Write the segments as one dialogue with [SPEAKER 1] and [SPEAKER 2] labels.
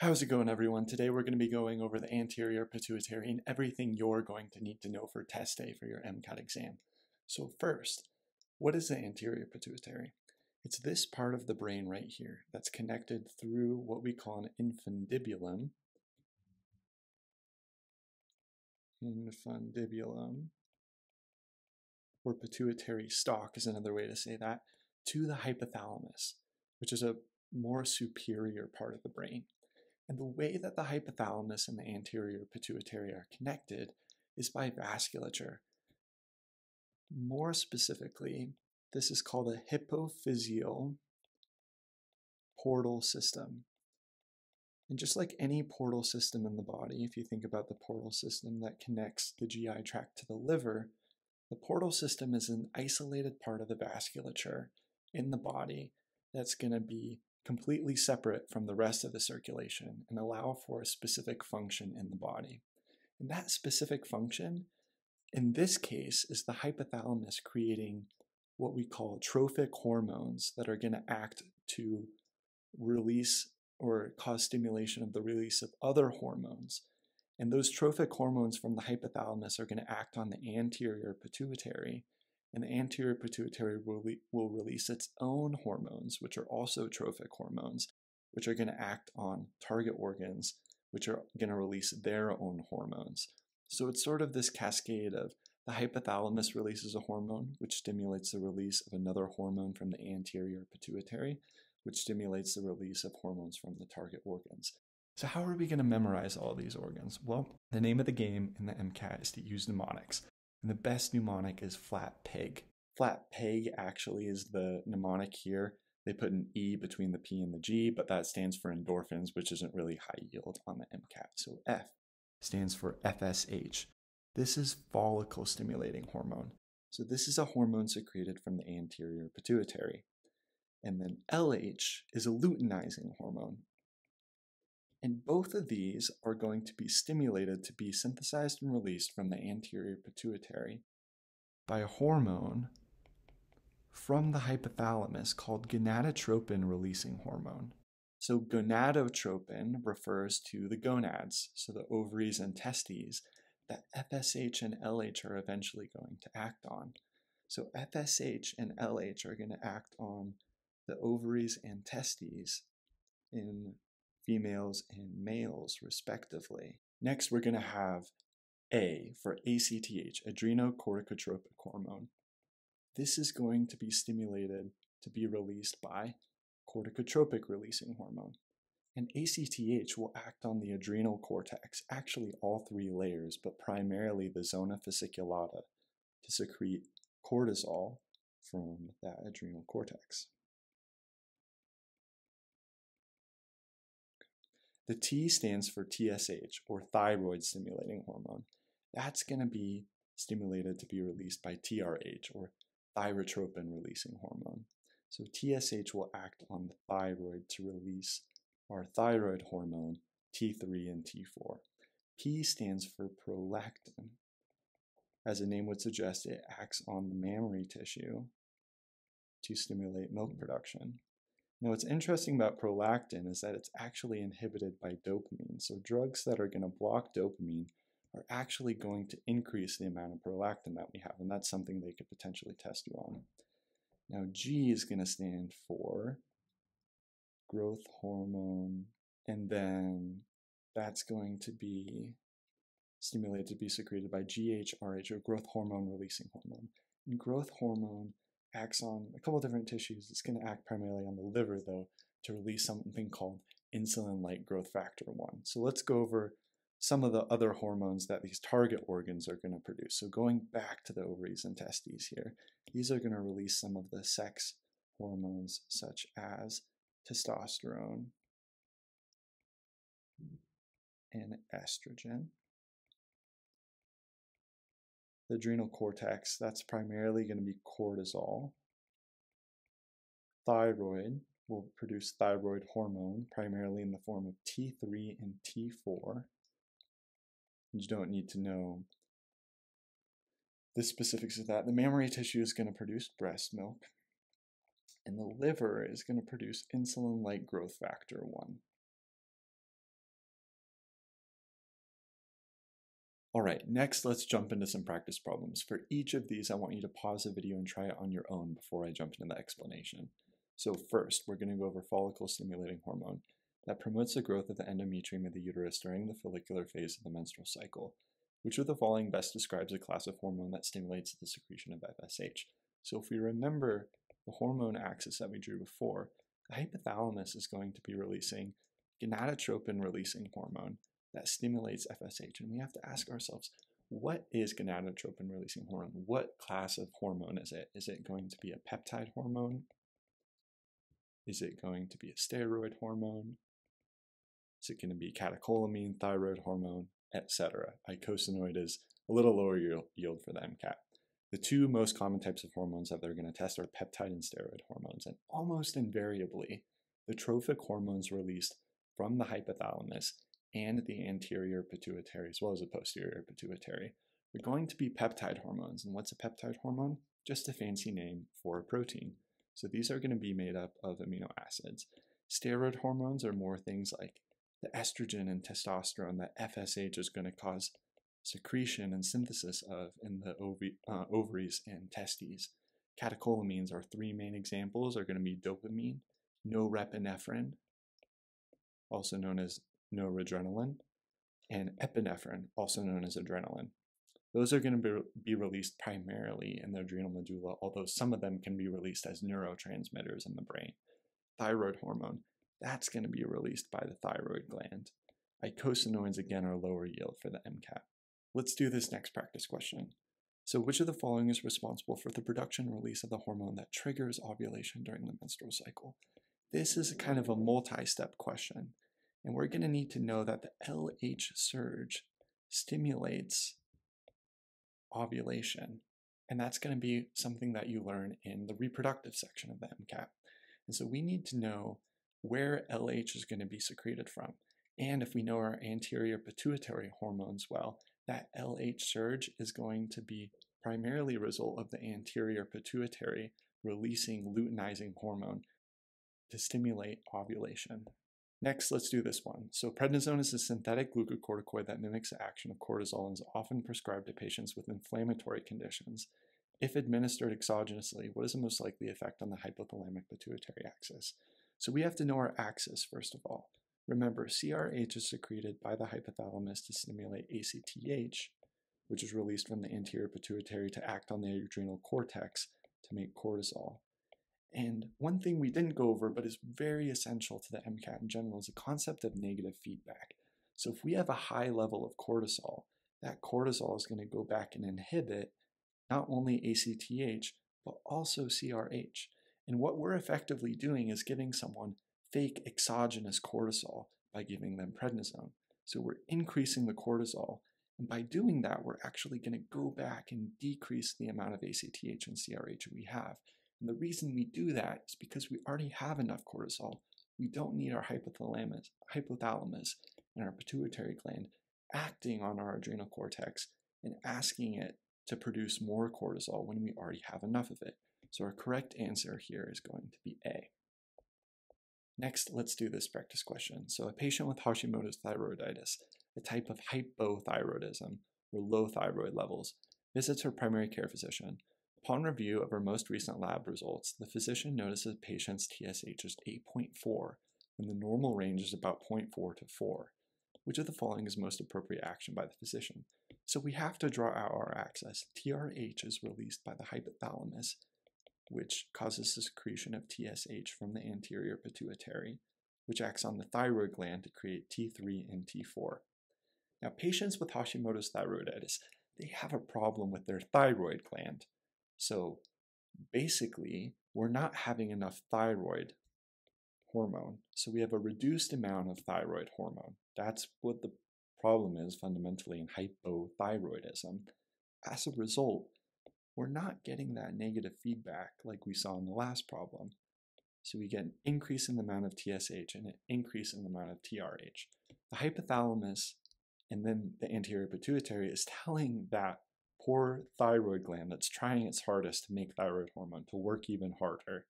[SPEAKER 1] How's it going, everyone? Today we're going to be going over the anterior pituitary and everything you're going to need to know for test day for your MCAT exam. So, first, what is the anterior pituitary? It's this part of the brain right here that's connected through what we call an infundibulum. Infundibulum, or pituitary stalk is another way to say that, to the hypothalamus, which is a more superior part of the brain. And the way that the hypothalamus and the anterior pituitary are connected is by vasculature. More specifically, this is called a hypophyseal portal system. And just like any portal system in the body, if you think about the portal system that connects the GI tract to the liver, the portal system is an isolated part of the vasculature in the body that's going to be completely separate from the rest of the circulation and allow for a specific function in the body. And that specific function, in this case, is the hypothalamus creating what we call trophic hormones that are going to act to release or cause stimulation of the release of other hormones. And those trophic hormones from the hypothalamus are going to act on the anterior pituitary and the anterior pituitary will, will release its own hormones, which are also trophic hormones, which are going to act on target organs, which are going to release their own hormones. So it's sort of this cascade of the hypothalamus releases a hormone, which stimulates the release of another hormone from the anterior pituitary, which stimulates the release of hormones from the target organs. So, how are we going to memorize all these organs? Well, the name of the game in the MCAT is to use mnemonics. And the best mnemonic is flat peg. Flat peg actually is the mnemonic here. They put an E between the P and the G, but that stands for endorphins, which isn't really high yield on the MCAT. So F stands for FSH. This is follicle stimulating hormone. So this is a hormone secreted from the anterior pituitary. And then LH is a luteinizing hormone. And both of these are going to be stimulated to be synthesized and released from the anterior pituitary by a hormone from the hypothalamus called gonadotropin releasing hormone. So, gonadotropin refers to the gonads, so the ovaries and testes, that FSH and LH are eventually going to act on. So, FSH and LH are going to act on the ovaries and testes in females and males, respectively. Next, we're going to have A for ACTH, adrenocorticotropic hormone. This is going to be stimulated to be released by corticotropic releasing hormone. And ACTH will act on the adrenal cortex, actually all three layers, but primarily the zona fasciculata, to secrete cortisol from that adrenal cortex. The T stands for TSH, or thyroid stimulating hormone. That's going to be stimulated to be released by TRH, or thyrotropin releasing hormone. So TSH will act on the thyroid to release our thyroid hormone, T3 and T4. P stands for prolactin. As the name would suggest, it acts on the mammary tissue to stimulate milk production. Now, what's interesting about prolactin is that it's actually inhibited by dopamine. So, drugs that are going to block dopamine are actually going to increase the amount of prolactin that we have, and that's something they could potentially test you on. Now, G is going to stand for growth hormone, and then that's going to be stimulated to be secreted by GHRH, or growth hormone releasing hormone. And growth hormone acts on a couple different tissues. It's going to act primarily on the liver, though, to release something called insulin like growth factor 1. So let's go over some of the other hormones that these target organs are going to produce. So going back to the ovaries and testes here, these are going to release some of the sex hormones such as testosterone and estrogen the adrenal cortex, that's primarily going to be cortisol. Thyroid will produce thyroid hormone, primarily in the form of T3 and T4. You don't need to know the specifics of that. The mammary tissue is going to produce breast milk, and the liver is going to produce insulin like growth factor 1. All right, next let's jump into some practice problems. For each of these, I want you to pause the video and try it on your own before I jump into the explanation. So first, we're going to go over follicle stimulating hormone that promotes the growth of the endometrium of the uterus during the follicular phase of the menstrual cycle. Which of the following best describes a class of hormone that stimulates the secretion of FSH? So if we remember the hormone axis that we drew before, the hypothalamus is going to be releasing gonadotropin releasing hormone that stimulates FSH. And we have to ask ourselves, what is gonadotropin releasing hormone? What class of hormone is it? Is it going to be a peptide hormone? Is it going to be a steroid hormone? Is it going to be catecholamine, thyroid hormone, etc.? Eicosanoid is a little lower yield for the MCAT. The two most common types of hormones that they're going to test are peptide and steroid hormones, and almost invariably, the trophic hormones released from the hypothalamus and the anterior pituitary, as well as the posterior pituitary, are going to be peptide hormones. And what's a peptide hormone? Just a fancy name for a protein. So these are going to be made up of amino acids. Steroid hormones are more things like the estrogen and testosterone that FSH is going to cause secretion and synthesis of in the uh, ovaries and testes. Catecholamines, are three main examples, are going to be dopamine, norepinephrine, also known as noradrenaline, and epinephrine, also known as adrenaline. Those are going to be, be released primarily in the adrenal medulla, although some of them can be released as neurotransmitters in the brain. Thyroid hormone, that's going to be released by the thyroid gland. Eicosanoids, again, are lower yield for the MCAT. Let's do this next practice question. So, which of the following is responsible for the production and release of the hormone that triggers ovulation during the menstrual cycle? This is a kind of a multi step question, and we're going to need to know that the LH surge stimulates ovulation. And that's going to be something that you learn in the reproductive section of the MCAT. And so we need to know where LH is going to be secreted from. And if we know our anterior pituitary hormones well, that LH surge is going to be primarily a result of the anterior pituitary releasing luteinizing hormone to stimulate ovulation. Next, let's do this one. So prednisone is a synthetic glucocorticoid that mimics the action of cortisol and is often prescribed to patients with inflammatory conditions. If administered exogenously, what is the most likely effect on the hypothalamic pituitary axis? So we have to know our axis first of all. Remember, CRH is secreted by the hypothalamus to stimulate ACTH, which is released from the anterior pituitary to act on the adrenal cortex to make cortisol. And one thing we didn't go over, but is very essential to the MCAT in general, is the concept of negative feedback. So if we have a high level of cortisol, that cortisol is going to go back and inhibit not only ACTH, but also CRH. And what we're effectively doing is giving someone fake exogenous cortisol by giving them prednisone. So we're increasing the cortisol. And by doing that, we're actually going to go back and decrease the amount of ACTH and CRH we have. And the reason we do that is because we already have enough cortisol. We don't need our hypothalamus, hypothalamus and our pituitary gland acting on our adrenal cortex and asking it to produce more cortisol when we already have enough of it. So our correct answer here is going to be A. Next, let's do this practice question. So a patient with Hashimoto's thyroiditis, a type of hypothyroidism or low thyroid levels, visits her primary care physician. Upon review of her most recent lab results, the physician notices the patient's TSH is 8.4 when the normal range is about 0.4 to 4. Which of the following is most appropriate action by the physician? So we have to draw out our axis. TRH is released by the hypothalamus, which causes the secretion of TSH from the anterior pituitary, which acts on the thyroid gland to create T3 and T4. Now, patients with Hashimoto's thyroiditis, they have a problem with their thyroid gland. So basically, we're not having enough thyroid hormone. So we have a reduced amount of thyroid hormone. That's what the problem is fundamentally in hypothyroidism. As a result, we're not getting that negative feedback like we saw in the last problem. So we get an increase in the amount of TSH and an increase in the amount of TRH. The hypothalamus and then the anterior pituitary is telling that poor thyroid gland that's trying its hardest to make thyroid hormone to work even harder.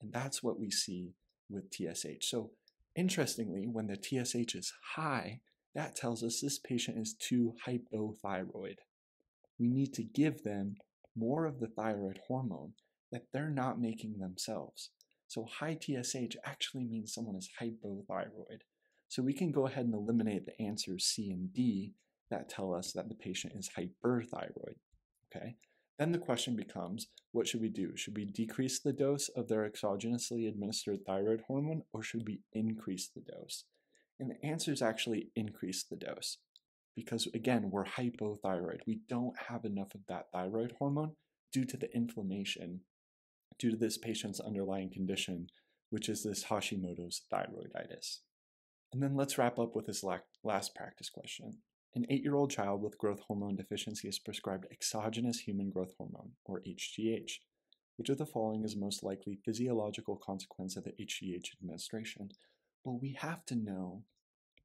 [SPEAKER 1] And that's what we see with TSH. So interestingly, when the TSH is high, that tells us this patient is too hypothyroid. We need to give them more of the thyroid hormone that they're not making themselves. So high TSH actually means someone is hypothyroid. So we can go ahead and eliminate the answers C and D that tell us that the patient is hyperthyroid. Okay. Then the question becomes, what should we do? Should we decrease the dose of their exogenously administered thyroid hormone or should we increase the dose? And the answer is actually increase the dose. Because again, we're hypothyroid. We don't have enough of that thyroid hormone due to the inflammation, due to this patient's underlying condition, which is this Hashimoto's thyroiditis. And then let's wrap up with this last practice question. An eight year old child with growth hormone deficiency is prescribed exogenous human growth hormone, or HGH. Which of the following is most likely physiological consequence of the HGH administration? Well, we have to know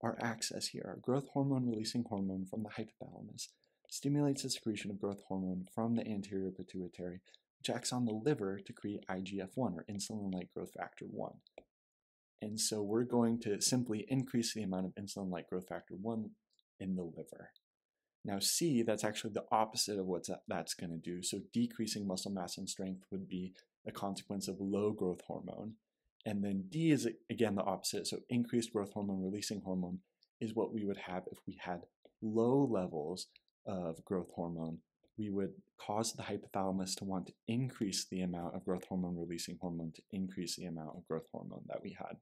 [SPEAKER 1] our access here. Our growth hormone releasing hormone from the hypothalamus stimulates the secretion of growth hormone from the anterior pituitary, which acts on the liver to create IGF 1 or insulin like growth factor 1. And so we're going to simply increase the amount of insulin like growth factor 1 in the liver. Now, C, that's actually the opposite of what uh, that's going to do. So, decreasing muscle mass and strength would be a consequence of low growth hormone. And then D is again the opposite. So, increased growth hormone releasing hormone is what we would have if we had low levels of growth hormone. We would cause the hypothalamus to want to increase the amount of growth hormone releasing hormone to increase the amount of growth hormone that we had.